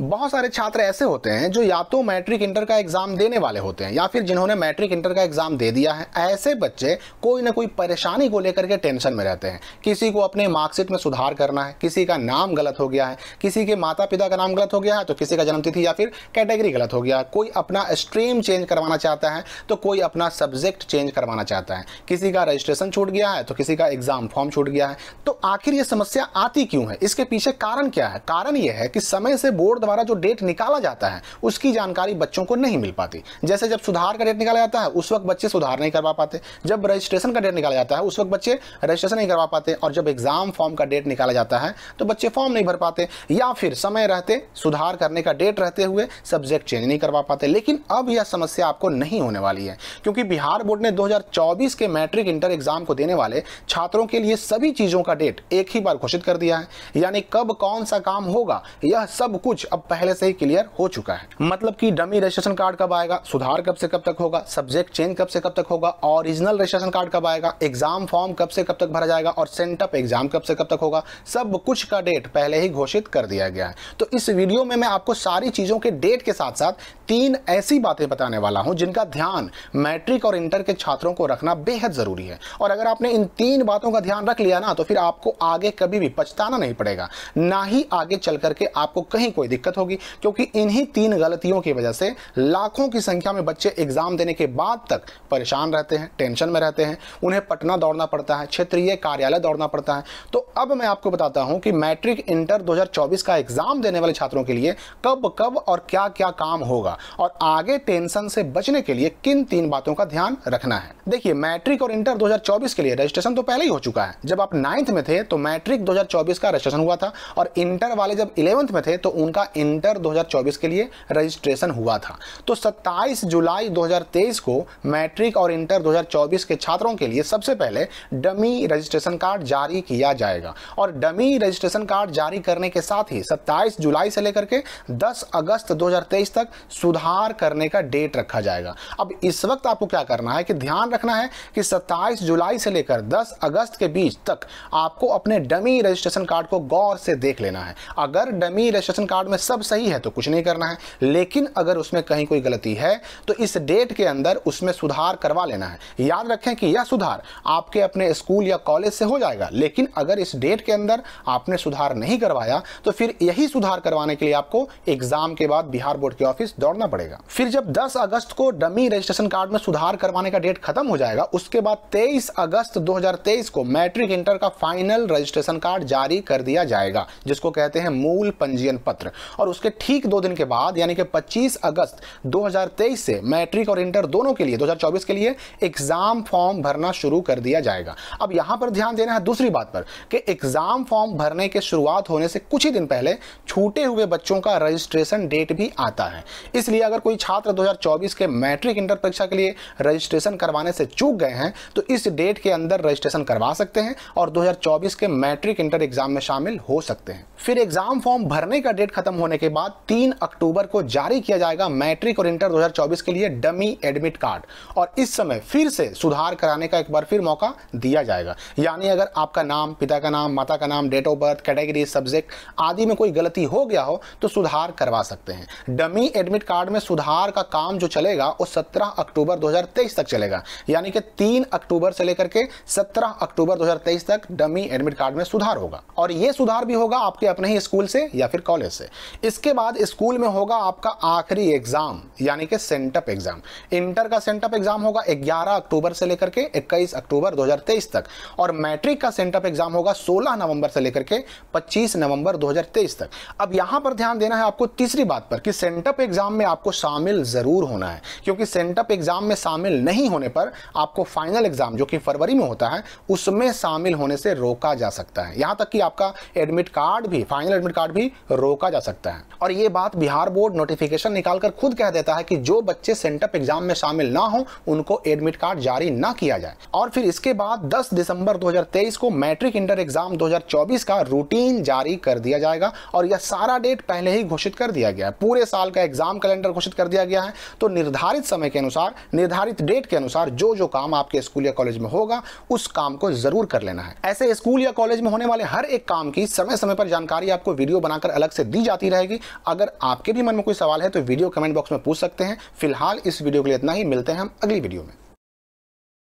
बहुत सारे छात्र ऐसे होते हैं जो या तो मैट्रिक इंटर का एग्ज़ाम देने वाले होते हैं या फिर जिन्होंने मैट्रिक इंटर का एग्ज़ाम दे दिया है। ऐसे बच्चे कोई ना कोई परेशानी को लेकर के टेंशन में रहते हैं। किसी को अपने मार्कशीट में सुधार करना है, किसी का नाम गलत हो गया है, किसी के माता पिता का नाम गलत हो गया है तो किसी का जन्मतिथि या फिर कैटेगरी गलत हो गया है। कोई अपना स्ट्रीम चेंज करवाना चाहता है तो कोई अपना सब्जेक्ट चेंज करवाना चाहता है। किसी का रजिस्ट्रेशन छूट गया है तो किसी का एग्ज़ाम फॉर्म छूट गया है। तो आखिर ये समस्या आती क्यों है? इसके पीछे कारण क्या है? कारण यह है कि समय से बोर्ड द्वारा जो डेट निकाला जाता है, उसकी जानकारी बच्चों को नहीं मिल पाती। जैसे जब सुधार का डेट निकाला जाता है, उस वक्त बच्चे सुधार नहीं करवा पाते। जब रजिस्ट्रेशन का डेट निकाला जाता है, उस वक्त बच्चे रजिस्ट्रेशन नहीं करवा पाते और जब एग्ज़ाम फॉर्म का डेट निकाला जाता है तो बच्चे फॉर्म नहीं भर पाते। या फिर समय रहते, सुधार करने का डेट रहते हुए सब्जेक्ट चेंज नहीं करवा पाते। लेकिन अब यह समस्या आपको नहीं होने वाली है, क्योंकि बिहार बोर्ड ने 2024 के मैट्रिक इंटर एग्ज़ाम को देने वाले छात्रों के लिए सभी चीज़ों का डेट एक ही बार घोषित कर दिया है। यानी कब कौन सा काम होगा, यह सब कुछ अब पहले से ही क्लियर हो चुका है। मतलब कि डमी रजिस्ट्रेशन कार्ड कब आएगा, सुधार कब से कब तक होगा, सब्जेक्ट चेंज कब से कब तक होगा, ओरिजिनल रजिस्ट्रेशन कार्ड कब आएगा, एग्ज़ाम फॉर्म कब से कब तक भरा जाएगा और सेंटअप एग्ज़ाम कब से कब तक होगा, सब कुछ का डेट पहले ही घोषित कर दिया गया है। तो इस वीडियो में मैं आपको सारी चीज़ों के डेट के साथ साथ तीन ऐसी बातें बताने वाला हूँ जिनका ध्यान मैट्रिक और इंटर के छात्रों को रखना बेहद ज़रूरी है। और अगर आपने इन तीन बातों का ध्यान रख लिया ना तो फिर आपको आगे कभी भी पछताना नहीं पड़ेगा। ना ही आगे चल करके आपको कहीं कोई दिक्कत होगी, क्योंकि इन्हीं तीन गलतियों की वजह से लाखों की संख्या में बच्चे एग्ज़ाम देने के बाद तक परेशान रहते हैं, टेंशन में रहते हैं, उन्हें पटना दौड़ना पड़ता है, क्षेत्रीय कार्यालय दौड़ना पड़ता है। तो अब मैं आपको बताता हूँ कि मैट्रिक इंटर 2024 का एग्ज़ाम देने वाले छात्रों के लिए कब कब और क्या क्या काम होगा और आगे टेंशन से बचने के लिए किन तीन बातों का ध्यान रखना है। देखिए, मैट्रिक और इंटर 2024 के लिए रजिस्ट्रेशन तो पहले ही हो चुका है। जब आप नाइन्थ में थे तो मैट्रिक 2024 का रजिस्ट्रेशन हुआ था और इंटर वाले जब इलेवंथ में थे तो उनका इंटर 2024 के लिए रजिस्ट्रेशन हुआ था। तो 27 जुलाई 2023 को मैट्रिक और इंटर 2024 के छात्रों के लिए सबसे पहले डमी रजिस्ट्रेशन कार्ड जारी किया जाएगा। और डमी रजिस्ट्रेशन कार्ड जारी करने के साथ ही 27 जुलाई से लेकर के 10 अगस्त 2023 तक सुधार करने का डेट रखा जाएगा। अब इस वक्त आपको क्या करना है कि ध्यान रखना है कि 27 जुलाई से लेकर 10 अगस्त के बीच तक आपको अपने डमी रजिस्ट्रेशन कार्ड को गौर से देख लेना है। अगर डमी रजिस्ट्रेशन कार्ड में सब सही है तो कुछ नहीं करना है। लेकिन अगर उसमें कहीं कोई गलती है तो इस डेट के अंदर उसमें सुधार करवा लेना है। याद रखें कि यह सुधार आपके अपने स्कूल या कॉलेज से हो जाएगा, लेकिन अगर इस डेट के अंदर आपने सुधार नहीं करवाया तो फिर यही सुधार करवाने के लिए आपको एग्ज़ाम के बाद बिहार बोर्ड के ऑफ़िस दौड़ना पड़ेगा। फिर जब 10 अगस्त को डमी रजिस्ट्रेशन कार्ड में सुधार करवाने का डेट खत्म हो जाएगा, उसके बाद 23 अगस्त 2023 को मैट्रिक इंटर का फाइनल रजिस्ट्रेशन कार्ड जारी कर दिया जाएगा, जिसको कहते हैं मूल पंजीयन पत्र। और उसके ठीक दो दिन के बाद, यानी कि 25 अगस्त 2023 से मैट्रिक और इंटर दोनों के लिए 2024 के लिए एग्ज़ाम फॉर्म भरना शुरू कर दिया जाएगा। अब यहाँ पर ध्यान देना है दूसरी बात पर, कि एग्ज़ाम फॉर्म भरने के शुरुआत होने से कुछ ही दिन पहले छूटे हुए बच्चों का रजिस्ट्रेशन डेट भी आता है। इसलिए अगर कोई छात्र 2024 के मैट्रिक इंटर परीक्षा के लिए रजिस्ट्रेशन करवाने से चूक गए हैं तो इस डेट के अंदर रजिस्ट्रेशन करवा सकते हैं और 2024 के मैट्रिक इंटर एग्ज़ाम में शामिल हो सकते हैं। फिर एग्ज़ाम फॉर्म भरने का डेट खत्म होने के बाद 3 अक्टूबर को जारी किया जाएगा मैट्रिक और इंटर 2024 के लिए डमी एडमिट कार्ड। और इस समय फिर से सुधार कराने का एक बार फिर मौका दिया जाएगा। यानी अगर आपका नाम, पिता का नाम, माता का नाम, date of birth, category, subject आदि में कोई गलती हो गया हो तो सुधार करवा सकते हैं। डमी एडमिट कार्ड में सुधार का काम जो चलेगा, वो 17 अक्टूबर 2023 तक चलेगा। यानी कि 3 अक्टूबर से लेकर के 17 अक्टूबर 2023 तक डमी एडमिट कार्ड में सुधार होगा। और ये सुधार भी होगा आपके अपने ही स्कूल से या फिर कॉलेज से। इसके बाद स्कूल में होगा आपका आखिरी एग्ज़ाम, यानी कि सेंटअप एग्ज़ाम। इंटर का सेंटअप एग्ज़ाम होगा 11 अक्टूबर से लेकर के 21 अक्टूबर 2023 तक, और मैट्रिक का सेंटअप एग्ज़ाम होगा 16 नवंबर से लेकर के 25 नवंबर 2023 तक। अब यहाँ पर ध्यान देना है आपको तीसरी बात पर कि सेंटअप एग्ज़ाम में आपको शामिल ज़रूर होना है, क्योंकि सेंटअप एग्ज़ाम में शामिल नहीं होने पर आपको फाइनल एग्ज़ाम, जो कि फरवरी में होता है, उसमें शामिल होने से रोका जा सकता है। यहाँ तक कि आपका एडमिट कार्ड भी, फाइनल एडमिट कार्ड भी रोका जा सकता है। और ये बात बिहार बोर्ड नोटिफिकेशन निकालकर खुद कह देता है कि जो बच्चे सेंटअप एग्ज़ाम में शामिल ना हो, उनको एडमिट कार्ड जारी ना किया जाए। और फिर इसके बाद 10 दिसंबर 2023 को मैट्रिक इंटर एग्ज़ाम 2024 का रूटीन जारी कर दिया जाएगा और यह सारा डेट पहले ही घोषित कर दिया गया है। पूरे साल का एग्ज़ाम कैलेंडर घोषित कर दिया गया है। तो निर्धारित समय के अनुसार, निर्धारित डेट के अनुसार जो जो काम आपके स्कूल या कॉलेज में होगा, उस काम को ज़रूर कर लेना है। ऐसे स्कूल या कॉलेज में होने वाले हर एक काम की समय समय पर जानकारी आपको वीडियो बनाकर अलग से दी जाती रहेगी। अगर आपके भी मन में कोई सवाल है तो वीडियो कमेंट बॉक्स में पूछ सकते हैं। फ़िलहाल इस वीडियो के लिए इतना ही। मिलते हैं हम अगली वीडियो में।